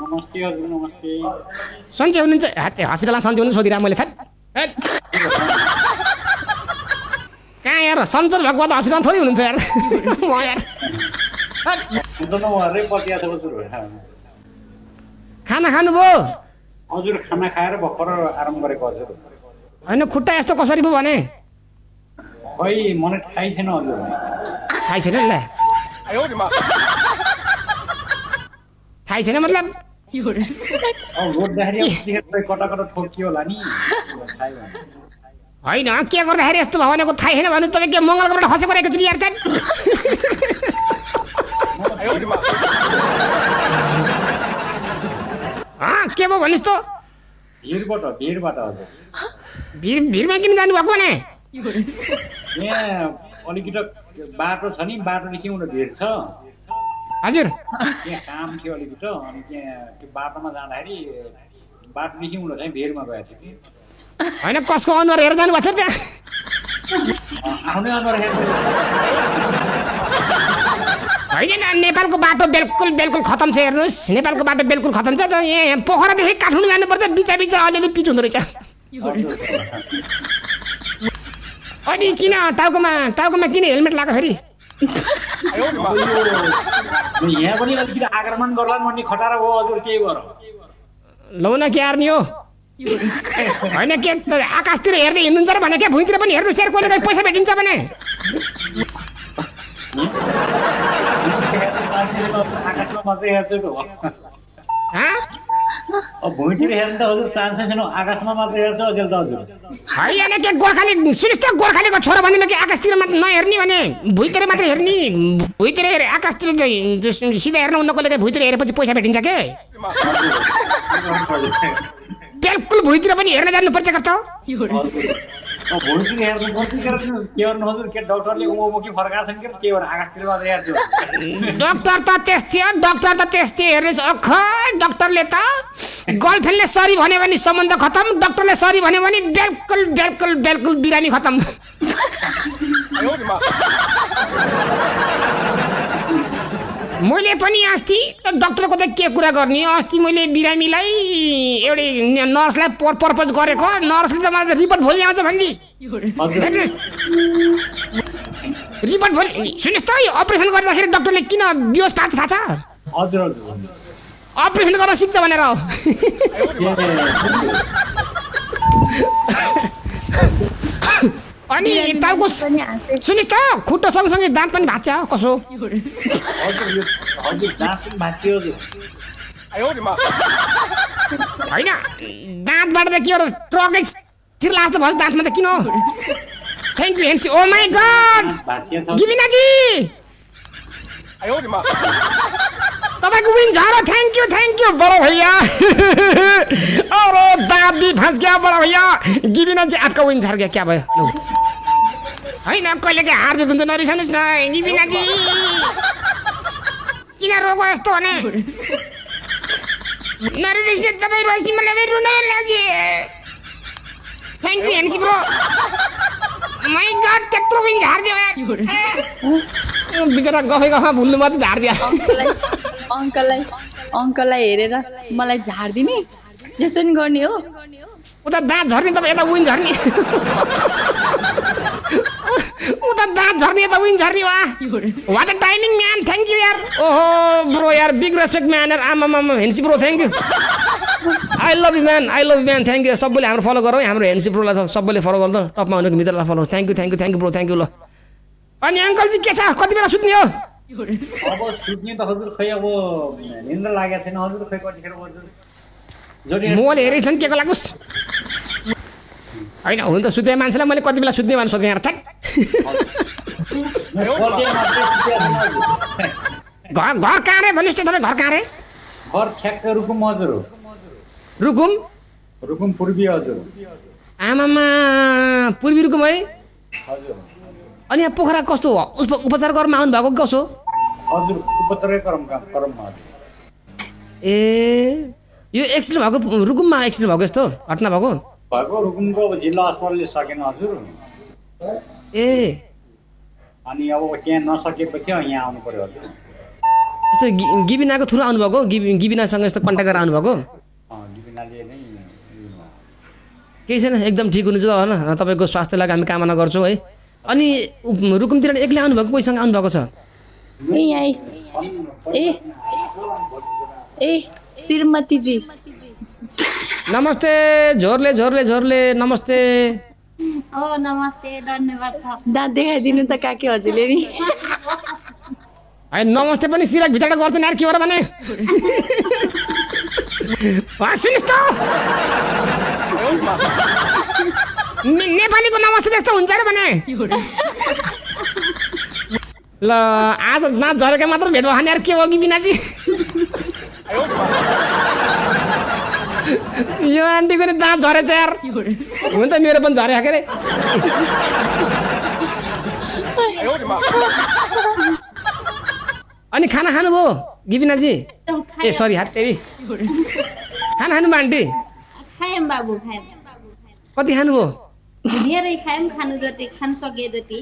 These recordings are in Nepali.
नमस्ते हजुर नमस्ते। सन्चै हुनुहुन्छ? हस्पिटलमा सन्चै हुनुहुन्छ? सोधिरहेको मैले थैट हैट। कहाँ यार? सन्चो भएको त हस्पिटलमा थोरै हुनुहुन्थ्यो यार। म यार। खाना खानुभयो? हजुर खाना खाएर भर्खर आराम गरेको हजुर। होइन खुट्टा यस्तो कसरी पो भने? खै मलाई थाहै छैन हजुर थाहै छैन ल थाहै छैन मतलब? होइन के गर्दाखेरि यस्तो भयो भनेको थाहै छैन भने तपाईँ के मङ्गलकोबाट खसेको रहेको छु यार के भयो भन्नुहोस् त भिरमा किन जानुभएको भने अलिकति बाटो छ नि बाटोदेखि उनीहरू भिड छ हजुर। त्यहाँ काम थियो अलिकति अनि त्यहाँ त्यो बाटोमा जाँदाखेरि बाटोदेखि उनीहरू चाहिँ भिडमा गएको थियो कि। होइन कसको अनुहार हेरेर जानुभएको थियो त्यहाँ? आफ्नै अनुहार हेर्नु होइन न नेपालको बाटो बिल्कुल बिल्कुल खतम छ हेर्नुहोस्। नेपालको बाटो बिल्कुल खतम छ त यहाँ पोखरादेखि काठमाडौँ जानुपर्छ बिचा बिचा अलिअलि पिच हुँदो रहेछ। अनि किन टाउकोमा टाउकोमा किन हेलमेट लगाएको फेरि? यहाँ पनि अलिकति आक्रमण गर्ला नि भन्ने खटारा भयो हजुर केही भएर लौ न के हो। होइन के त आकाशतिर हेर्दै हिँड्नुहुन्छ र भने के भुइँतिर पनि हेर्नु सेयर कसले कहीँ पैसा भेटिन्छ भने। आकाशमा मात्रै हेर्छु हो हाँ? भुइँतिर हेर्नु त हजुर चान्सै छैन आकाशमा मात्रै हेर्छ अझै त हजुर होइन के गोर्खाली सुनिस् त गोर्खालीको छोरा भन्दैमा के आकाशतिर मात्र नहेर्ने भने भुइँतिर मात्र हेर्ने भुइँतिर हेरे आकाशतिर सिधा हेर्न उन्न कसले कहीँ भुइँतिर हेरेपछि पैसा भेटिन्छ के बिल्कुल भुइँतिर पनि हेर्न जानुपर्छ गर्छ अब भुइँतिर हेर्नु पर्छ के गर्नु हजुर के डक्टरले उमुखी फर्काएको छन् के के भएर आकाशतिर मात्रै हेर्छु डक्टर त त्यस्तै हो डक्टर त त्यस्तै हेर्ने अखै डक्टरले त गर्लफ्रेन्डले सरी भन्यो भने सम्बन्ध खतम डक्टरले सरी भन्यो भने बिल्कुल बिल्कुल बिल्कुल बिरामी खतम मैले पनि अस्ति डक्टरको त के कुरा गर्ने अस्ति मैले बिरामीलाई एउटै नर्सलाई पर पर्पज गरेको। नर्सले त मलाई रिपोर्ट भोलि आउँछ हेर्नुहोस्। रिपोर्ट भोलि सुन्नुहोस् त अपरेसन गर्दाखेरि डक्टरले किन बिहोस पाएको थाहा छ? अपरेसन गर्न सिक्छ भनेर हो। अनि टाउको सुन्नुहोस् त खुट्टो सँगसँगै दाँत पनि भाँच्छ कसो? होइन दाँतबाट त के हो ट्रकै छिर्ला जस्तो भयो दाँतमा त किन हो? थ्याङ्क यू हेन्सी ओ माई गड गिबिनाजी! तपाईँको विन झरो थैंक यू थैंक यू बड़ो भैया। अरे दाँत भी फंस गया बड़ा भैया? गिबिना जी आपका विन झर गया क्या भयो? लु। होइन कहिले काहीँ हार जित हुन्छ नरिसाउनुहोस् न गिबिना जी। किन रोगो यस्तो भने? नरिसाउने तपाईँ रोसी मलाई रुन लाग्यो। थ्याङ्क यू हेन्सी ब्रो माई गड त्यत्रो विन झारिदियो बिचरा गफै गफमा भुल्नु मात्रै झारिदियो। अङ्कललाई अङ्कललाई हेरेर मलाई झारिदिने? यसो नि गर्ने हो। उता दाँत झर्ने तपाईँ यता विन झर्ने। उता दाँत झर्ने यता विन झर्ने वा what a timing man thank you यार। ओहो ब्रो यार बिग रेस्पेक्ट म्यान यार आमा मामा हेन्सी bro thank you I love you man I love you man thank you सबैले हाम्रो फलो गरौँ हाम्रो हेन्सी ब्रोलाई त सबैले फलो गर्दा टपमा हुनेको मित्रलाई follow thank you thank you thank you bro thank you ल। अनि अङ्कल चाहिँ के छ? कति बेला सुत्ने हो? अब सुत्ने त हजुर खै अब निन्द्रा लागेको छैन। हजुर खै कतिखेर हजुर मोबाइल हेरेको छ नि के को लाग्नुहोस् होइन हुन त सुत्ने मान्छेलाई मैले कति बेला सुत्ने भनेर सोधेँ हजुर घर घर कहाँ रे भन्नुहोस् त तपाईँ घर कहाँ रे घर ठ्याक्क रुकुम हजुर रुकुम रुकुम पूर्वी हजुर आमामा पूर्वी रुकुम है हजुर अनि यहाँ पोखरा कस्तो हो उपचार गर्न आउनु भएको कसो हजुर उपत्रै करम ए यो एक्सिडेन्ट भएको रुकुममा एक्सिडेन्ट भएको यस्तो घटना भएको भएको रुकुमको अब जिल्ला अस्पतालले सकेन हजुर ए अनि अब त्यहाँ नसकेपछि यहाँ आउनु पर्यो हजुर यस्तो गिबिनाको थ्रु आउनुभएको गिबि गिबिनासँग यस्तो कन्ट्याक्ट गरेर आउनुभएको अँ, गिबिनाले नै। केही छैन एकदम ठिक हुनुहुन्छ होइन तपाईँको स्वास्थ्यलाई हामी कामना गर्छौँ है अनि रुकुमतिर एक्लै आउनुभएको कोहीसँग आउनुभएको छ ए ए श्रीमतीजी नमस्ते झोरले झोरले झोरले नमस्ते। ओ नमस्ते धन्यवाद दाँत देखाइदिनु त काकी हजुरले नि। होइन नमस्ते पनि सिराक भित्रबाट गर्छन् यार के भएर भने? वा, सुन्नुहोस् त। नेपालीको नमस्ते त्यस्तो हुन्छ र भने? ल आज नाच झरेका मात्र भेट भयो यार के हो कि बिनाजी? यो आन्टीको नि दाँत झरेछ यार हुन्छ मेरो पनि झरेको के अरे अनि खाना खानुभयो गिबिनाजी ए सरी हात तेरी खाना खानुभयो आन्टी? कति खानुभयो धेरै खायौँ खानु जति खानु सके जति।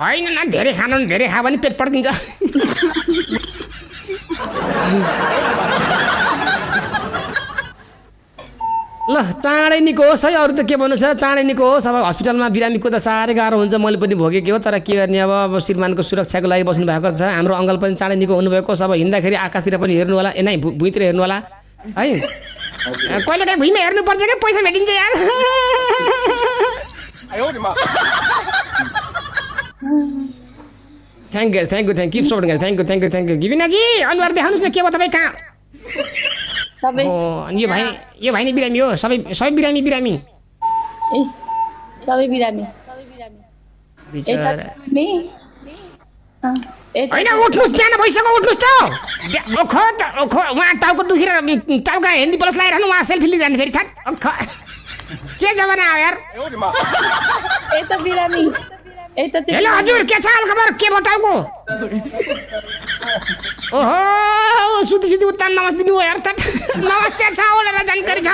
होइन न धेरै खानु धेरै खायो भने पेट पड्किन्छ। ल चाँडै निको होस् है। अरू त के भन्नु छ? चाँडै निको होस्। अब हस्पिटलमा बिरामीको त साह्रै गाह्रो हुन्छ। मैले पनि भोगेको हो? तर के गर्ने? अब अब श्रीमानको सुरक्षाको लागि बस्नु भएको छ। हाम्रो अङ्कल पनि चाँडै निको हुनुभएको छ। अब हिँड्दाखेरि आकाशतिर पनि हेर्नु होला ए नै भुइँतिर हेर्नु होला है कहिले काहीँ भुइँमा हेर्नुपर्छ क्या पैसा भेटिन्छ यार। Thank you thank you thank you support thank you thank you thank you गिबिनाजी अनुहार देखाउनुहोस् न के भयो तपाईँ कहाँ? यो भाइ यो भाइ नै बिरामी हो सबै सबै बिरामी बिरामी ए सबै बिरामी होइन उठ्नुहोस् बिहान भइसक्यो उठ्नुहोस् त ओखो त ओखो उहाँ टाउको दुखेर टाउका हिन्दी प्लस लगाइरहनु उहाँ सेल्फी लिइरहनु फेरि थाक ओखो के जमाना हो यार यता बिरामी यता चाहिँ हेलो हजुर के छ हाल खबर के टाउको ओहो सुति सुति उत्तान नमस्ते दिनु हो यार त नमस्ते छ ओलेर जानकारी छ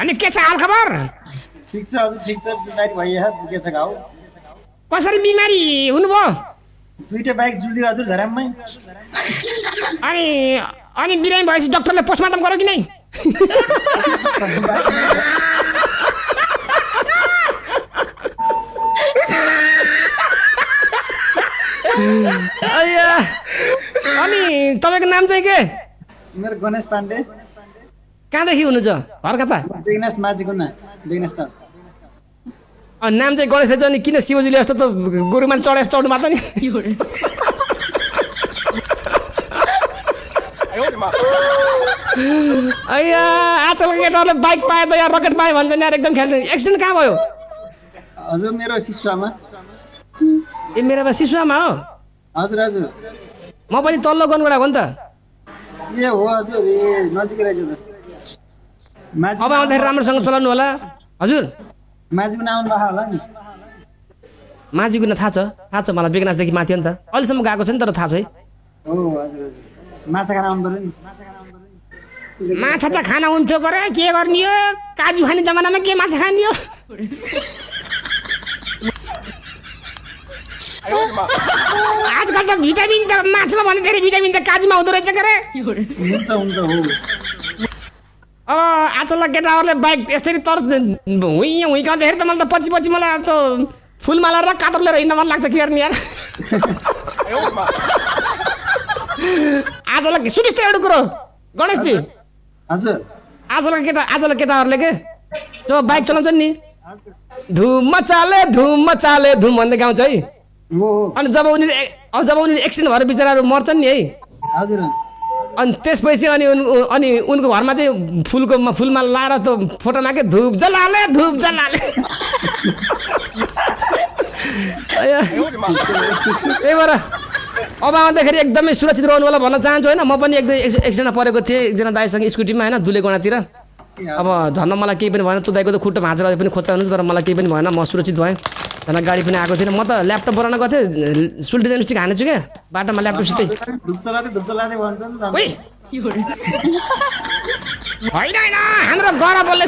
अनि के छ हाल खबर ठिक छ हजुर ठिक छ बिमारी भइहाल्छ पुगेछ घाउ कसरी बिमारी हुनुभयो दुइटा बाइक जुलियो हजुर झराममै अनि अनि बिरामी भएपछि डक्टरले पोस्टमार्टम गर्यो कि नै अनि तपाईँको नाम चाहिँ के? मेरो गणेश पाण्डे। कहाँदेखि हुनुहुन्छ? घर कता नाम चाहिँ गणेश रहेछ अनि किन शिवजीले जस्तो त गोरुमा चढाएर चढ्नु भएको नि? अಯ್या आजकलको केटाहरूले बाइक पाए त यहाँ रकेट पायो भन्छ नि एकदम खेल्ने एक्सिडेन्ट कहाँ भयो? हजुर मेरो शिशुवामा ए मेरो बा शिशुआमा हो। हजुर हजुर। म पनि तल्लो गनबाट हो नि त। ए हो हजुर। ए नजिकै रहेछ त। अब आउँदाखेरि राम्रोसँग चलाउनु होला। हजुर। माझीको नाम होला नि। माझीको न थाहा छ। थाहा छ मलाई बेगनासदेखि माथि हो नि त। अहिलेसम्म गएको छ नि तर थाहा छ है। हो हजुर हजुर। माछा खान आउनु पऱ्यो नि। माछा त खाना हुन्थ्यो गरे के गर्ने हो? काजु खाने जमानामा के माछा खाने हो? आजकल त भिटामिन त माछामा भन्दा धेरै भिटामिन त काजुमा हुँदो रहेछ के अरे हुन्छ हुन्छ हो। अब आजकल केटाहरूले बाइक यसरी तर हुँ हुँ गर्दाखेरि त मलाई त पछि पछि मलाई त फुलमाला र कातर लिएर हिँड्न मन लाग्छ के गर्ने यार आजलाई सुनिस् त एउटा कुरो गणेशजी। आजलाई केटा आजलाई केटाहरूले के? जब बाइक चलाउँछ नि धुम मचाले धुम मचाले धुम भन्दै गाउँछ हो। अनि जब उनीहरू जब उनीहरू एक्सिडेन्ट भएर बिचराहरू मर्छन् नि है। हजुर। अनि त्यसपछि अनि अनि उनको घरमा चाहिँ फुलको फुलमा लाएर त फोटोमा के धुप जलाले धुप जलाले। त्यही भएर अब आउँदाखेरि एकदमै सुरक्षित रहनु होला भन्न चाहन्छु होइन? म पनि एकदम एक्स- एक्सिडेन्टमा परेको थिएँ एकजना दाइसँग स्कुटीमा होइन? दुले गोडातिर अब धर्म मलाई केही पनि भएन। त्यो दाइको त खुट्टा भाँचेर पनि खोज्छ हुनुहुन्छ तर मलाई केही पनि भएन। म सुरक्षित भएँ। धन गाडी पनि आएको थिएन म त ल्यापटप बनाउन गएको थिएँ। सुल्टी स्टिक हानेछु क्या। बाटोमा त। ओइ। होइन होइन। हाम्रो गर बोल्दै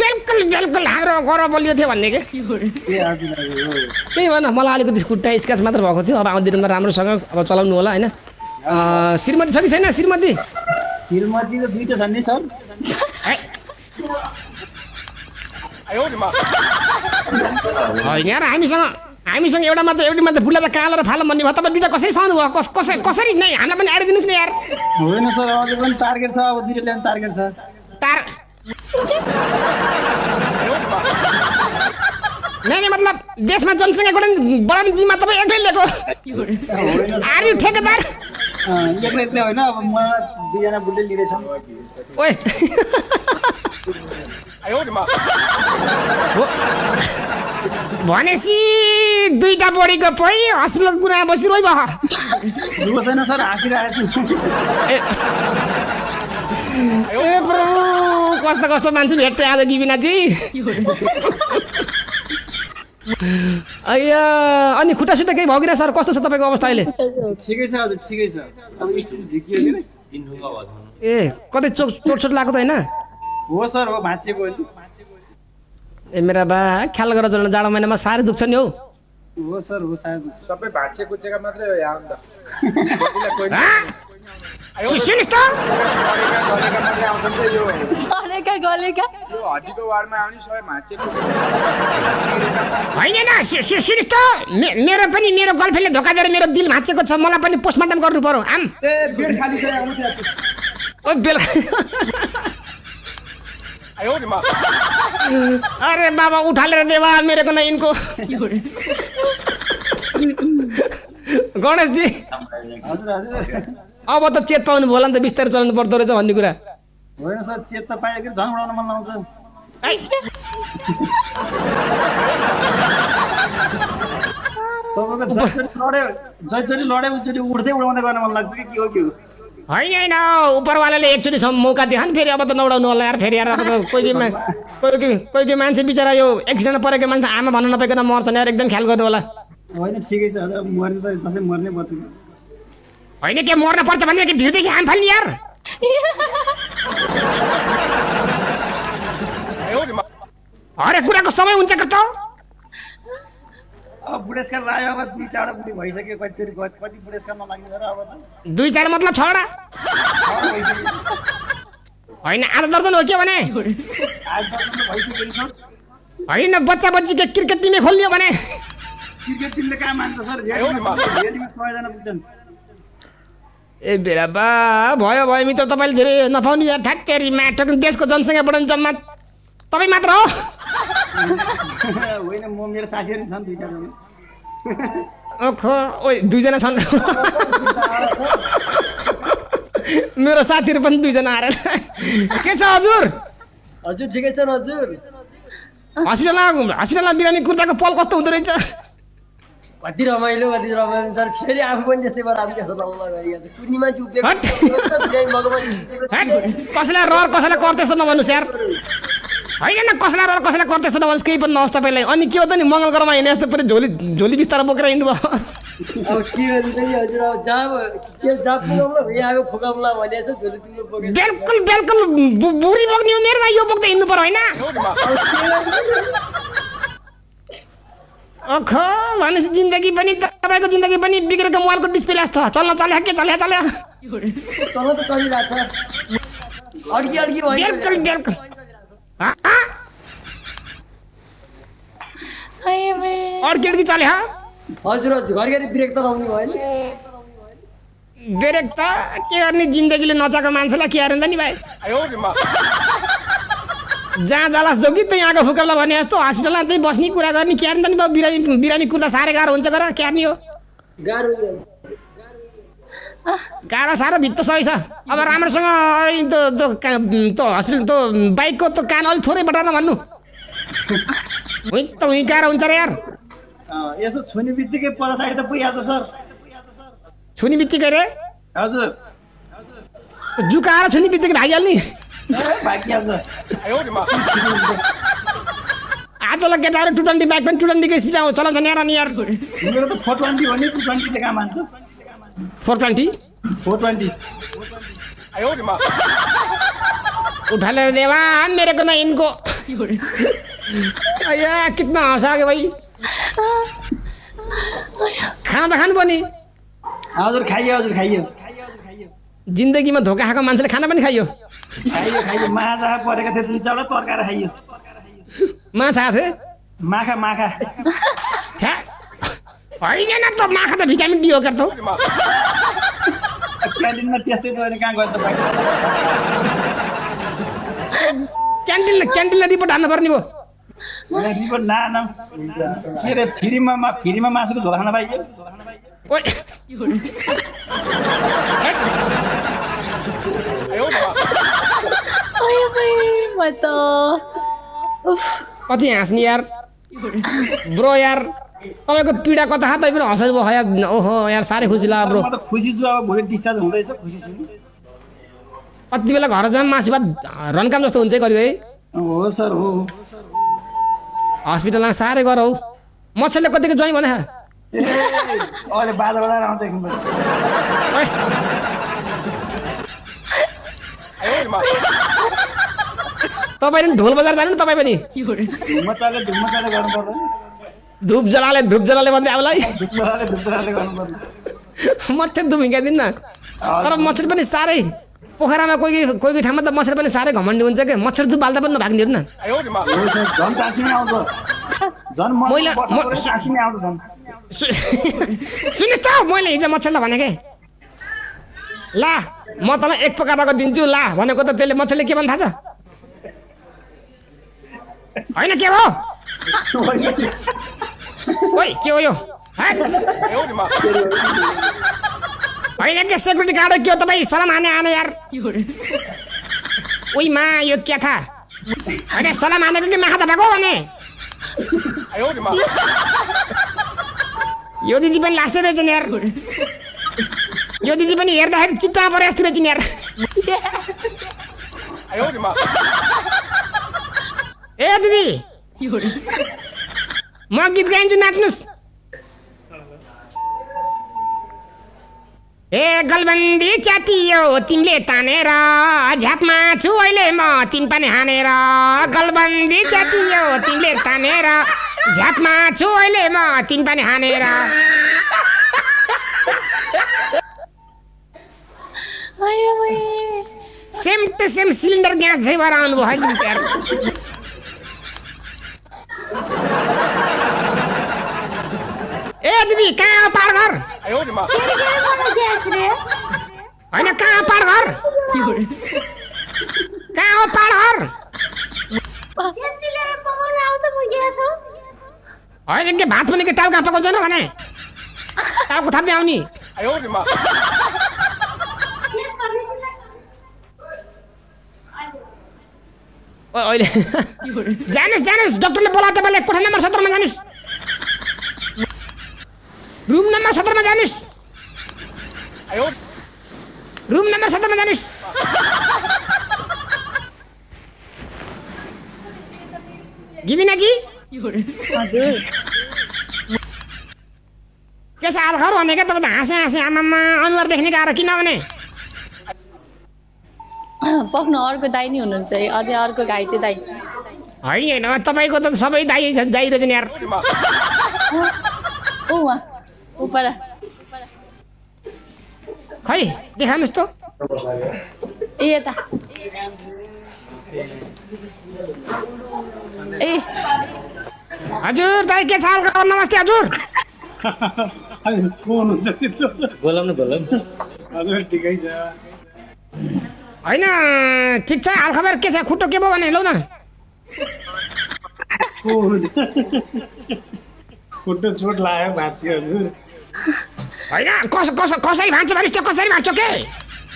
बिल्कुल बिल्कुल हाम्रो गर बलियो थियो भन्ने के? त्यही भएन मलाई अलिकति खुट्टा स्क्याच मात्र भएको थियो। अब आउँदो दिनमा राम्रोसँग अब चलाउनु होला होइन। श्रीमती छ कि छैन? श्रीमती? श्रीमती त दुइटा छन् नि सर। होइन यार हामीसँग हामीसँग एउटा मात्र एउटी मात्र फुल्ला त कालो र फालो भन्ने भयो। तपाईँ दुइटा कसरी सहनु भयो कस कसरी कसरी नै? हामीलाई पनि आइदिनुहोस् न यार। होइन सर अझै पनि टार्गेट छ अब दुइटा ल्याउने टार्गेट छ। तार नहीं नहीं मतलब देशमा जनसङ्ख्या बढाउने बढाउने जिम्मा तपाईँ एक्लै लिएको होइन आर यु ठेकेदार? एक्लै एक्लै होइन अब मलाई दुईजना बुढले लिँदैछौँ। ओए। भनेपछि दुईटा बढीको पै हस्पिटल कुना बसिरह्यो भयो छैन सर हाँसिरहेको ए प्रभु कस्तो कस्तो मान्छे भेट्यो आज दिबिनाजी अಯ್ಯ अनि खुट्टा सुट्टा केही भयो कि सर कस्तो छ तपाईँको अवस्था अहिले? ठिकै छ हजुर ठिकै छ। अब स्टिल झिकियो कि ए कतै चोट चोटसोट लागेको त होइन? हो सर हो भाँचिएको होइन ए मेरा बा ख्याल गरेर चल्नु जाडो महिनामा साह्रै दुख्छ नि हौ। हो सर हो सायद सबै भाँचे कुचेका मात्रै हो यहाँ त नि त यो गलेका गलेका यो हड्डीको वार्डमा आउने सबै भाँचे होइन न सु- सु- सुन्नुहोस् त मे- मेरो पनि मेरो गर्लफ्रेन्डले धोका दिएर मेरो दिल भाँचेको छ मलाई पनि पोस्टमार्टम गर्नु पर्यो आम। ए बेड खाली छ ओ बेलुका अरे बाबा उठालेर देवा मेरो को न इनको। गणेशजी। हजुर हजुर अब त चेत पाउनु भयो होला नि त बिस्तारै चलाउनु पर्दो रहेछ भन्ने कुरा। होइन सर चेत त पायो कि झन् उडाउन मन लाउँछ। तपाईँको जैचोटि लड्यो उचोटि उठ्दै उडाउँदै गर्न मन लाग्छ कि के हो के हो? होइन होइन। उपरवालाले एकचोटि सम- मौका दियो नि फेरि अब त नउडाउनु होला यार फेरि यार। अब कोही कोही कोही कोही कोही कोही मान्छे बिचरा यो एक्सिडेन्ट परेको मान्छे आमा भन्न नपाइकन मर्छ नि यार एकदम ख्याल गर्नु होला। होइन ठिकै छ। मर्ने त जसै मर्नै पर्छ। होइन के मर्न पर्छ भने कि भिडदेखि आम फाल्ने यार? हरेक कुराको समय हुन्छ कि त अब बुढेसकाल लाग्यो अब दुई चारवटा बुढी भइसक्यो कति कति बुढेसकाल नलाग्ने र अब त? दुई चार मतलब छवटा होइन आधा दर्जन हो के भने? आज होइन बच्चा बच्चीको क्रिकेट टिमै खोल्ने भने। क्रिकेट टिमले कहाँ मान्छ सर? रेलीमा सयजना पुग्छन् ए बेला बा भयो भयो मित्र तपाईँले धेरै नपाउने यार। ठ्याक्कै माटो देशको जनसङ्ख्या बढाउनु जम्मा। तपाईँ मात्र हो। होइन म मेरो साथीहरू नि छन् दुई चारजना ओखो ओइ दुईजना छन्। मेरो साथीहरू पनि दुईजना आएर के छ हजुर? हजुर ठिकै छ हजुर। हस्पिटलमा हस्पिटलमा बिरामी कुर्ताको पल कस्तो हुँदो रहेछ? कति रमाइलो कति रमाइलो सर। फेरि आफू पनि त्यस्तै आफू कस्तो मान्छे कसैलाई रहर कसैलाई कर त्यस्तो नभन्नुहोस् यार। होइन न कसैलाई कसैलाई त्यस्तो नभन्नुहोस् केही पनि नहोस् तपाईँलाई। अनि के हो त नि मङ्गलग्रमा हिँडे जस्तो पुरै झोली झोली बिस्तारो बोकेर हिँड्नुभयो पनि। बिल्कुल बिल्कुल बुढी बोक्ने उमेरमा यो बोक्दै हिँड्नु पर्यो होइन? अखो भनेपछि जिन्दगी पनि तपाईँको जिन्दगी पनि बिग्रेको मोबाइलको डिस्प्ले जस्तो चल्न चल्यो के चल्यो चल्यो? चल्न त चलिरहेको छ। अड्की अड्की भयो बिल्कुल बिल्कुल। अड्की चल्यो हाँ? हजुर हजुर घरिघरि ब्रेक त लाउनु भयो नि। ब्रेक त के गर्ने? जिन्दगीले नचाएको मान्छेलाई के गर्ने त नि भाइ? जहाँ जालास जोगी त यहाँको फुकाउला भने जस्तो हस्पिटलमा त्यही बस्ने कुरा गर्ने के गर्ने त नि बिरामी बिरामी कुर्दा साह्रै गाह्रो हुन्छ गर के गर्ने हो? गाह्रो। गाह्रो साह्रो भित्त सही छ। अब राम्रोसँग त्यो हस्पिटल त्यो बाइकको त्यो कान अलिक थोरै बटार्न भन्नु। हुँ त हुँ गाह्रो हुन्छ र यार। यसो छुने बित्तिकै पछाडि त पुगिहाल्छ सर। छुने बित्तिकै रे? हजुर। जुकाएर छुने बित्तिकै भागिहाल्ने। आजलाई केटाहरू टु ट्वेन्टी बाइक पनि टु ट्वेन्टीको स्पिड आउँछ चलाउँछ नि यार। मेरो त फोर ट्वेन्टी हो नि टू ट्वेन्टीले कहाँ मान्छ? फोर ट्वेन्टी फोर ट्वेन्टी उठा ले देवा मेरे को ना इनको। अया कितना हंसा के भाई। खाना त खानु पर्ने हजुर खाइयो हजुर खाइयो। जिन्दगीमा धोका खाएको मान्छेले खाना पनि खाइयो। खाइयो खाइयो। माछा परेको थियो दुई चारवटा तर्काएर खाइयो। माछा थिएँ माखा माखा। होइन न त माखा त भिटामिन डी हो क्या त क्यान्टिनमा त्यस्तै त अनि कहाँ गयो त बाहिर क्यान्टिन क्यान्टिनलाई रिपोर्ट हाल्नु पर्ने भयो मलाई रिपोर्ट ना न के अरे फ्रीमा मा फ्रीमा मासुको झोल खान पाइयो ओइ ओए भाइ म त उफ, कति हाँस्ने यार ब्रो यार तपाईँको पीडा कता छ? तपाईँ पनि हँसाइ भयो यार ओहो यार साह्रै खुसी लाग्यो ब्रो। खुसी छु अब भोलि डिस्चार्ज हुँदैछ खुसी छु। कति बेला घर जाँदा मासु भात रनकाम जस्तो हुन्छ है कहिले है? हो सर हो हस्पिटलमा साह्रै गर। हौ मच्छरले कतिको ज्वाइँ भने? तपाईँ पनि ढोल बजार जानु नि तपाईँ पनि। धुप जलाले धुप जलाले भन्दै आउलाई मच्छर धुप न तर मच्छर पनि साह्रै। पोखरामा कोही कोही कोही कोही ठाउँमा त मच्छर पनि साह्रै घमण्डी हुन्छ क्या मच्छर धुप बाल्दा पनि नभाग्नेहरू न सुन्नुहोस् त मैले हिजो मच्छरलाई भनेकै ला म तँलाई एक पकाएको दिन्छु ला भनेको त त्यसले मच्छरले के भन्छ थाहा छ होइन के हो ओइ के हो यो! होइन के सेक्युरिटी गार्ड हो, के हो? तपाईँ सलाम हाने हाने यार। उइ मा यो के था? होइन सलाम हानेको कि माखा त भएको भने। यो दिदी पनि लास्टै रहेछ नि यार। यो दिदी पनि हेर्दाखेरि चिट्टा परे जस्तो रहेछ नि यार। ए दिदी! म गीत गाइन्छु नाच्नुहोस् ए गलबन्दी च्यातियो तिमीले तानेर झ्यापमा छु अहिले म तिन पनि हानेर। गलबन्दी च्यातियो तिमीले तानेर झ्यापमा छु अहिले म तिन पनि हानेर। Same to same cylinder gas झै भएर आउनुभयो है तिमी त यार ए दिदी कहाँ पार घर? होइन कहाँ पार घर? कहाँ हो पार घर? होइन के भात पनि के टाउ कहाँ पकाउँदैन भने? टाउको थाप्दै आउने। अहिले। जानुहोस् जानुहोस् डक्टरले बोला तपाईँले कोठा नम्बर सत्रमा जानुहोस् रुम नम्बर सत्रमा जानुहोस्। रुम नम्बर सत्रमा जानुहोस्। गिमिनाजी हजुर। त्यसो हालखर भनेको तपाईँ त हाँसे हाँसे आमामा अनुहार देख्ने गाह्रो किनभने पक्नु अर्को दाइ नै हुनुहुन्छ है। अझै अर्को घाइते दाइ होइन होइन तपाईँको त सबै दाइ छ दाइ रहेछ नि यार उपर खै देखाउनुहोस् त ए यता ए हजुर दाइ के छ हालखबर नमस्ते हजुर बोलाउँ न बोलाउँ हजुर ठिकै छ होइन ठिक छ हालखबर के छ खुट्टो के भयो भने लौ न खुट्टो चोट लाग्यो भाँच्यो हजुर होइन कस कस कसरी भाँच्छ भन्नुहोस् त्यो कसरी भाँच्छ के?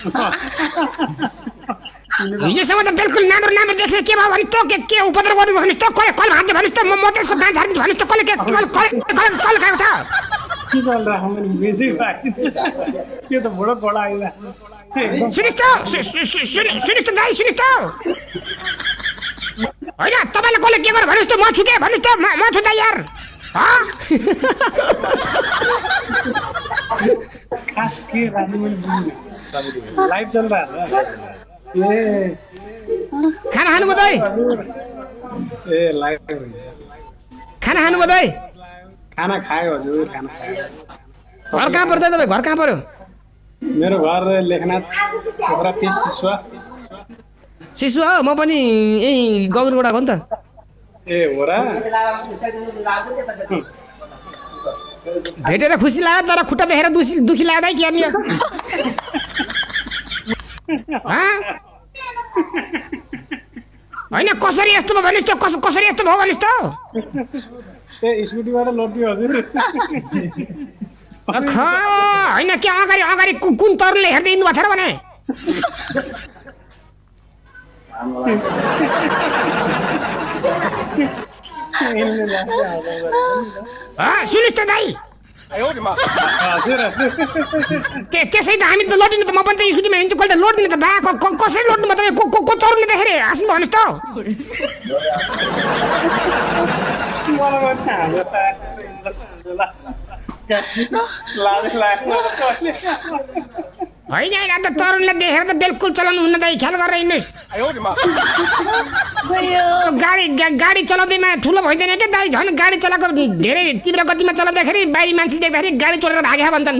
हिजोसम्म त बिल्कुल राम्रो राम्रो देख्ने के भयो भने त के के उपद्रो गर्नु भन्नुहोस् त कसले कल भाँच्छ भन्नुहोस् त म म त्यसको दाँत झारिदिन्छु भन्नुहोस् त कसले के कल कल कल खाएको छ? त्यो त बडा आइरहेको एकदम सुनिस् त सुनिस् त दाइ सुनिस् त। होइन तपाईँले कसले के गर्यो भन्नुहोस् त म छु के? भन्नुहोस् त म छु त यार? खास के लाइभ चल रहा छ ए। खाना खानुभयो दाइ ए लाग्यो खाना खानुभयो दाइ खाना खायो हजुर खाना खायो। घर कहाँ पर्यो दाइ तपाईँ? घर कहाँ पर्यो? मेरो घर लेखनाथ पोखरा तिस शिशुवा शिशु हो म पनि यही गौरगोडाको नि त। ए हो र भेटेर खुसी लाग्यो तर खुट्टा देखेर दुखी दुखी लाग्दै के नि होइन कसरी यस्तो भयो भन्नुहोस् त कस कसरी यस्तो भयो भन्नुहोस् त? ए स्कुटीबाट लड्यो हजुर। होइन के अगाडि अगाडि कुन तरुणले हेर्दै हिँड्नु भएको छ र भने? सुन्नुहोस् त ते- त्यसै त हामी त लडिनु त म पनि त स्कुटीमा हिँड्छु लोडिदिनु त बा क- क- कसरी लोड्नु भयो तपाईँ को को तरुणले देखेर हाँस्नु भन्नुहोस् त त होइन होइन त तरुणले देखेर त बिल्कुल चलाउनु हुन्न दाइ ख्याल गरेर हिँड्नुहोस् गाडी गाडी चलाउँदैमा ठुलो भइदिएन क्या दाइ झन् गाडी चलाएको धेरै तीव्र गतिमा चलाउँदाखेरि बाहिरी मान्छेले देख्दाखेरि गाडी चोरेर भाग्या भन्छन्